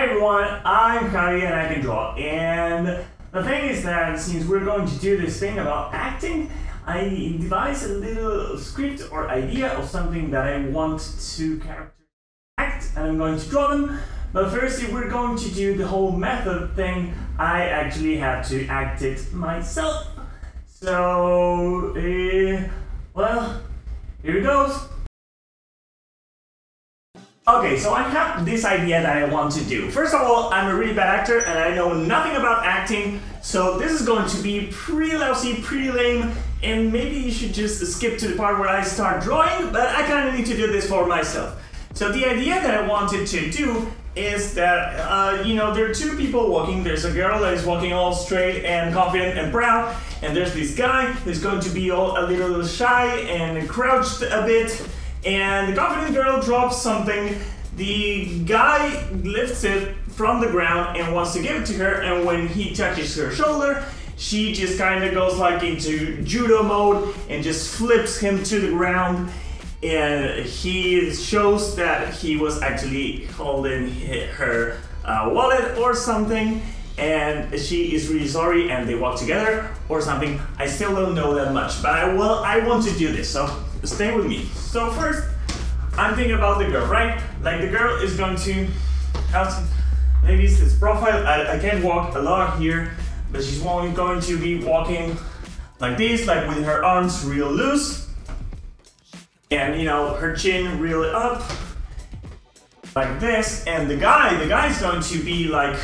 Hi everyone, I'm Javi and I can draw. And the thing is that since we're going to do this thing about acting, I devised a little script or idea of something that I want to character act and I'm going to draw them. But first, if we're going to do the whole method thing, I actually have to act it myself. So, uh, well, here it goes. Okay, so I have this idea that I want to do. First of all, I'm a really bad actor and I know nothing about acting, so this is going to be pretty lousy, pretty lame, and maybe you should just skip to the part where I start drawing, but I kind of need to do this for myself. So the idea that I wanted to do is that, uh, you know, there are two people walking. There's a girl that is walking all straight and confident and proud, and there's this guy who's going to be all a little shy and crouched a bit, and the confident girl drops something. The guy lifts it from the ground and wants to give it to her, and when he touches her shoulder, she just kind of goes like into judo mode and just flips him to the ground. And he shows that he was actually holding her uh, wallet or something. And she is really sorry and they walk together or something. I still don't know that much but i will i want to do this so stay with me. So first i'm thinking about the girl right? Like the girl is going to how maybe it's this profile. I, I can't walk a lot here but she's only going to be walking like this like with her arms real loose and you know her chin really up like this. And the guy the guy's going to be like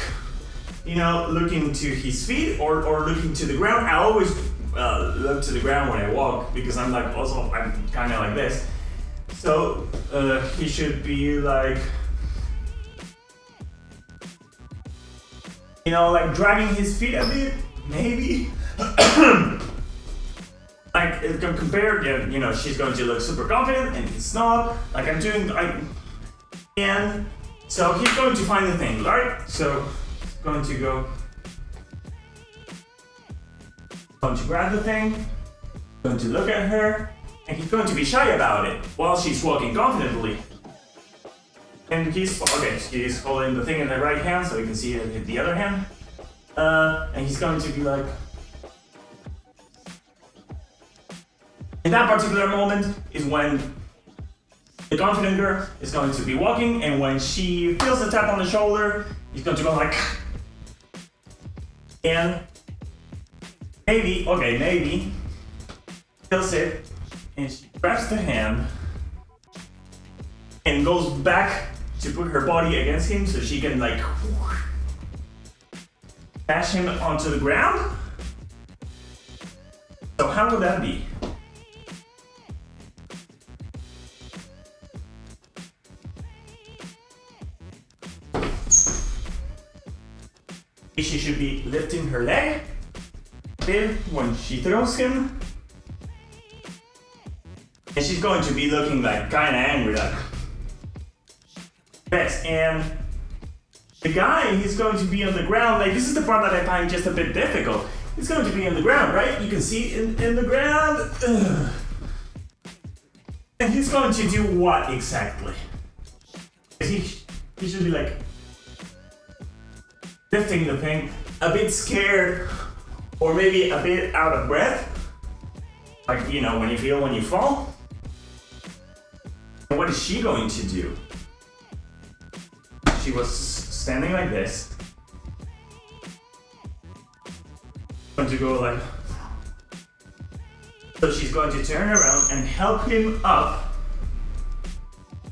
you know looking to his feet or, or looking to the ground. I always uh, look to the ground when i walk because i'm like also i'm kind of like this so uh, he should be like you know like dragging his feet a bit maybe like compared, you know, she's going to look super confident and he's not. Like I'm doing, I, and so he's going to find the thing, right? So going to go, going to grab the thing, going to look at her, and he's going to be shy about it while she's walking confidently. And he's okay. He's holding the thing in the right hand, so you can see it in the other hand. Uh, and he's going to be like. In that particular moment is when the confident girl is going to be walking, and when she feels a tap on the shoulder, he's going to go like, and maybe, okay, maybe, feels it, and she grabs the hand and goes back to put her body against him so she can like bash him onto the ground. So how would that be? She should be lifting her leg when she throws him. And she's going to be looking like kinda angry like Yes, and the guy he's going to be on the ground, like this is the part that I find just a bit difficult. He's going to be on the ground, right? You can see in, in the ground. Ugh. And he's going to do what exactly? He, he should be like lifting the thing, a bit scared, or maybe a bit out of breath. Like, you know, when you feel when you fall. And what is she going to do? She was standing like this. Going to go like. So she's going to turn around and help him up.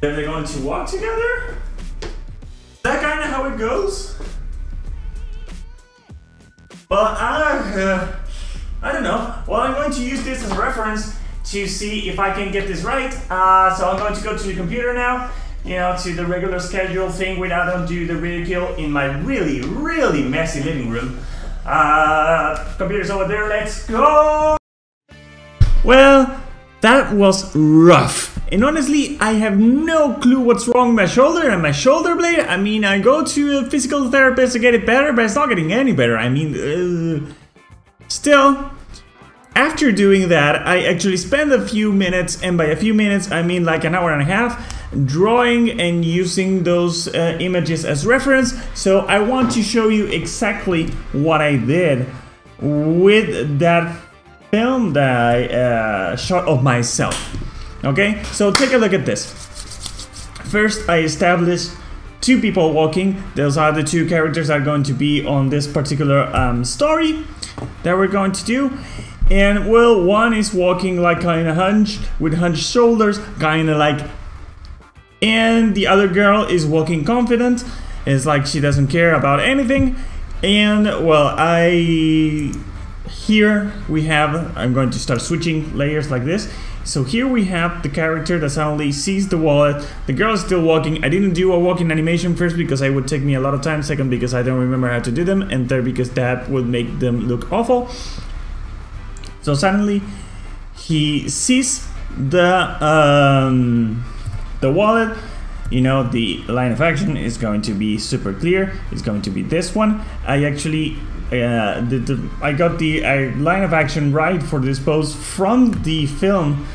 Then they're going to walk together? Is that kind of how it goes? Well, I, uh, I don't know. Well, I'm going to use this as a reference to see if I can get this right. Uh, so I'm going to go to the computer now, you know, to the regular schedule thing without undo the ridicule in my really, really messy living room. Uh, computer's over there, let's go! Well, that was rough. And honestly, I have no clue what's wrong with my shoulder and my shoulder blade. I mean, I go to a physical therapist to get it better, but it's not getting any better. I mean, uh, still, after doing that, I actually spent a few minutes, and by a few minutes, I mean like an hour and a half, drawing and using those uh, images as reference. So I want to show you exactly what I did with that film that I uh, shot of myself. Okay, so take a look at this. First, I established two people walking. Those are the two characters that are going to be on this particular um, story that we're going to do. And well, one is walking like kind of hunched with hunched shoulders, kind of like. And the other girl is walking confident. It's like she doesn't care about anything. And well, I here we have. I'm going to start switching layers like this. So here we have the character that suddenly sees the wallet. The girl is still walking. I didn't do a walking animation first because it would take me a lot of time. Second because I don't remember how to do them. And third because that would make them look awful. So suddenly he sees the um, the wallet. You know the line of action is going to be super clear. It's going to be this one. I actually the, the, I got the uh, line of action right for this pose from the film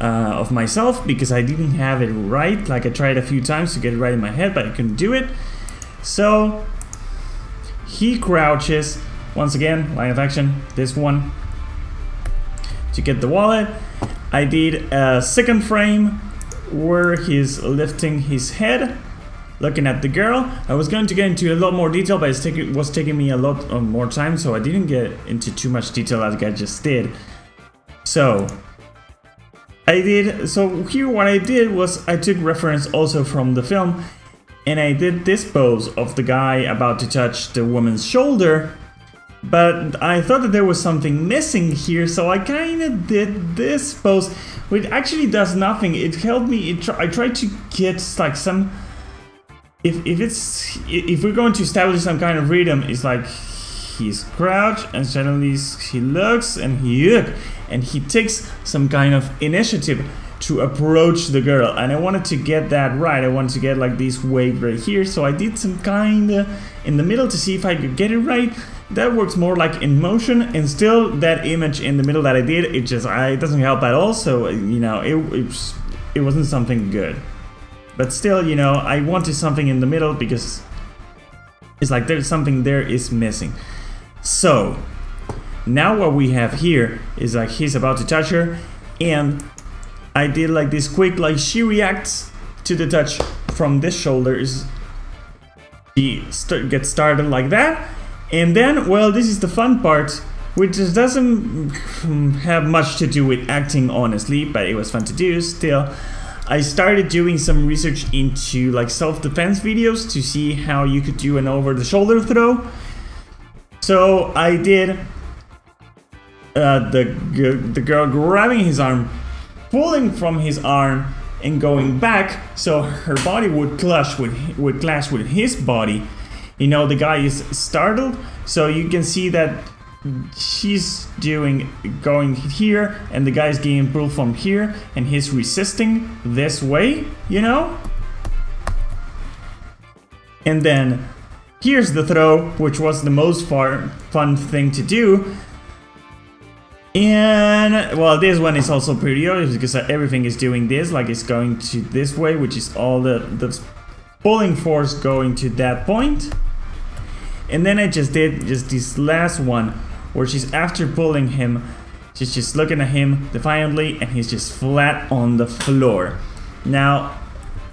uh, of myself because I didn't have it right. Like I tried a few times to get it right in my head, but I couldn't do it. So he crouches once again. Line of action. This one to get the wallet. I did a second frame where he's lifting his head, looking at the girl. I was going to get into a lot more detail, but it was taking me a lot more time, so I didn't get into too much detail like I just did. So, I did, so here what I did was I took reference also from the film, and I did this pose of the guy about to touch the woman's shoulder, but I thought that there was something missing here, so I kind of did this pose, which actually does nothing. It helped me. It tr I tried to get like some. If if it's if we're going to establish some kind of rhythm, it's like he's crouched and suddenly he looks and he and he takes some kind of initiative to approach the girl. And I wanted to get that right. I wanted to get like this wave right here. So I did some kind in the middle to see if I could get it right. That works more like in motion. And still that image in the middle that I did it just I, it doesn't help at all. So you know it, it, it wasn't something good but still you know I wanted something in the middle because it's like there's something there is missing so now what we have here is like he's about to touch her and I did like this quick like she reacts to the touch from this shoulders. she st gets started like that and then, well, this is the fun part, which doesn't have much to do with acting, honestly, but it was fun to do still. I started doing some research into like self-defense videos to see how you could do an over-the-shoulder throw. So I did uh, the the girl grabbing his arm, pulling from his arm, and going back, so her body would clash with would clash with his body, you know the guy is startled so you can see that she's doing going here and the guy's getting pulled from here and he's resisting this way you know? And then here's the throw which was the most far fun thing to do. And well this one is also pretty obvious because everything is doing this like it's going to this way which is all the the pulling force going to that point. And then I just did just this last one where she's after pulling him, she's just looking at him defiantly and he's just flat on the floor. Now,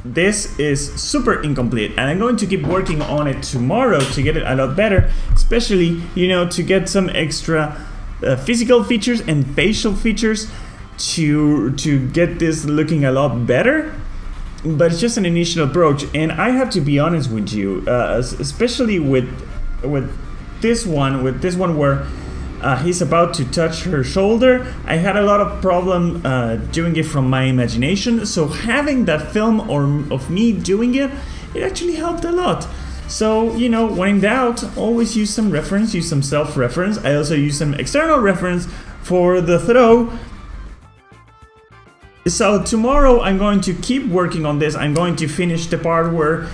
this is super incomplete and I'm going to keep working on it tomorrow to get it a lot better, especially, you know, to get some extra uh, physical features and facial features to to get this looking a lot better but it's just an initial approach and i have to be honest with you uh, especially with with this one, with this one where uh, he's about to touch her shoulder, I had a lot of problem uh, doing it from my imagination. So having that film or of me doing it, it actually helped a lot. So, you know, when in doubt, always use some reference, use some self-reference. I also use some external reference for the throw. So tomorrow I'm going to keep working on this. I'm going to finish the part where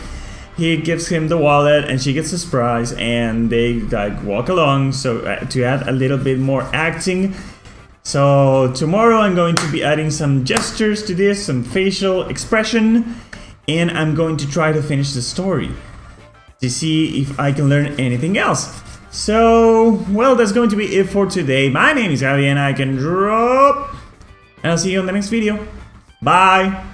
he gives him the wallet and she gets a surprise and they like walk along so uh, to add a little bit more acting So tomorrow I'm going to be adding some gestures to this, some facial expression, and I'm going to try to finish the story to see if I can learn anything else. So, well, that's going to be it for today. My name is Javi and I can drop. And I'll see you on the next video. Bye!